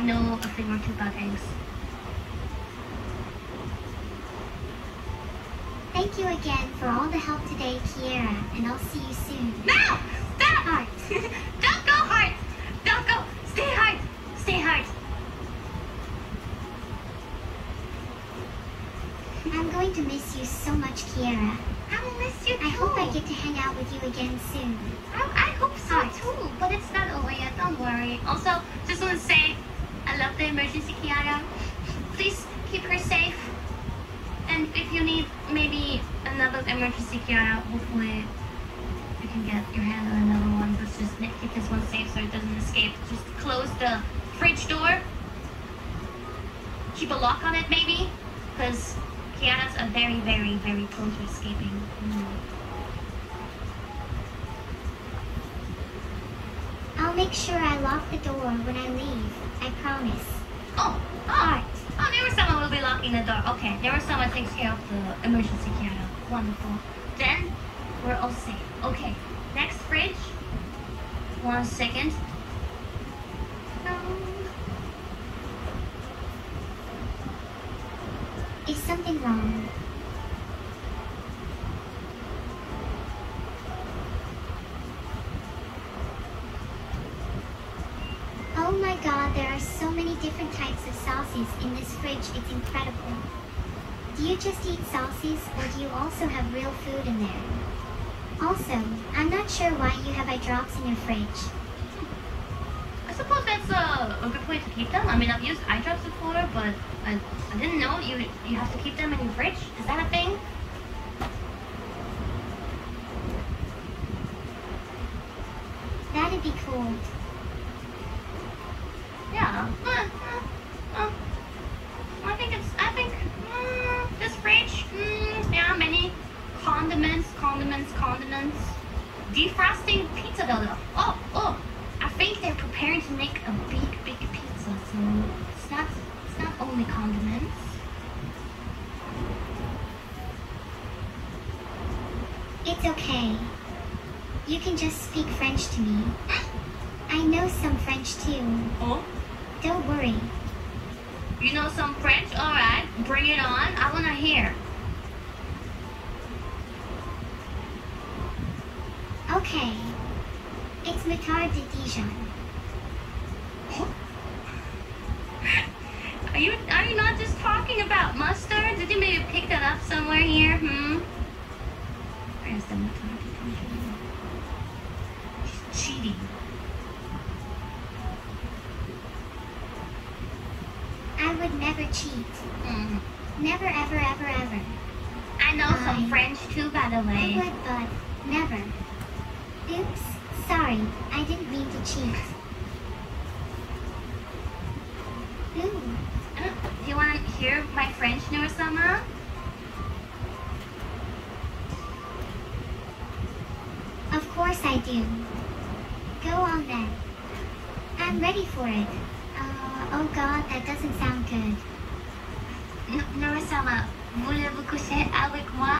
I know a thing or two about eggs. Thank you again for all the help today, Kiara, and I'll see you soon. No! Stop! Don't go hard! Don't go! Stay hard! Stay hard! I'm going to miss you so much, Kiara. I will miss you too. I hope I get to hang out with you again soon. I, I hope so Heart. too, but it's not over yet. Don't worry. Also, just want to say, I love the emergency Kiara. Please keep her safe. And if you need maybe another emergency Kiara, hopefully you can get your hand on another one. But just keep this one safe so it doesn't escape. Just close the fridge door. Keep a lock on it maybe, because Kiara's are very, very, very close to escaping. Mm. I'll make sure I lock the door when I leave. I promise. Oh, oh, Heart. oh, there was someone will be locking the door. Okay, there was someone takes care of the emergency piano. Wonderful. Then we're all safe. Okay, next fridge. One second. No. Is something wrong? Oh my god, there are so many different types of sauces in this fridge, it's incredible. Do you just eat sauces, or do you also have real food in there? Also, I'm not sure why you have eye drops in your fridge. I suppose that's a, a good way to keep them. I mean, I've used eye drops before, but I, I didn't know you you have to keep them in your fridge. Is that a thing? That'd be cool. I think it's. I think mm, this fridge. Mm, there are many condiments, condiments, condiments. Defrosting pizza dough. Oh, oh. I think they're preparing to make a big, big pizza. So it's not. It's not only condiments. It's okay. You can just speak French to me. I know some French too. Oh. Don't worry. You know some French? All right. Bring it on. I wanna hear. Okay. It's Moutarde de Dijon. Are you are you not just talking about mustard? Did you maybe pick that up somewhere here? Hmm. Where's the mustard? She's cheating. Would never cheat. Hmm. Never, ever, ever, ever. I know some French too, by the way. I would, but never. Oops. Sorry. I didn't mean to cheat. Ooh. Do you want to hear my French, Nurasama? Of course I do. Go on then. I'm ready for it. Uh, oh god, that doesn't sound good. N- Nurasama, voulez-vous coucher avec moi?